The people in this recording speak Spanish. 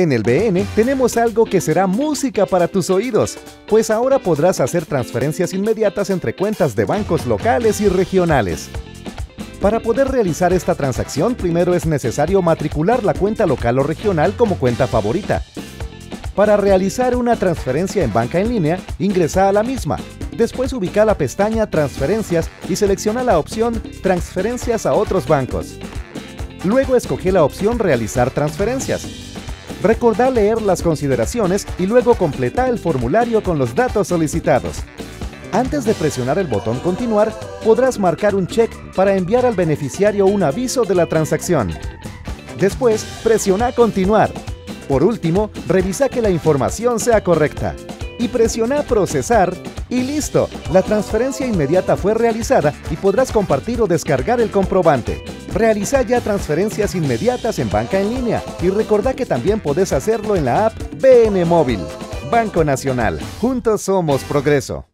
En el BN tenemos algo que será música para tus oídos, pues ahora podrás hacer transferencias inmediatas entre cuentas de bancos locales y regionales. Para poder realizar esta transacción, primero es necesario matricular la cuenta local o regional como cuenta favorita. Para realizar una transferencia en banca en línea, ingresa a la misma. Después ubica la pestaña Transferencias y selecciona la opción Transferencias a otros bancos. Luego escoge la opción Realizar transferencias. Recordá leer las consideraciones y luego completa el formulario con los datos solicitados. Antes de presionar el botón Continuar, podrás marcar un check para enviar al beneficiario un aviso de la transacción. Después, presiona Continuar. Por último, revisa que la información sea correcta. Y presiona Procesar y listo, la transferencia inmediata fue realizada y podrás compartir o descargar el comprobante. Realiza ya transferencias inmediatas en banca en línea y recordá que también podés hacerlo en la app BN Móvil. Banco Nacional, juntos somos progreso.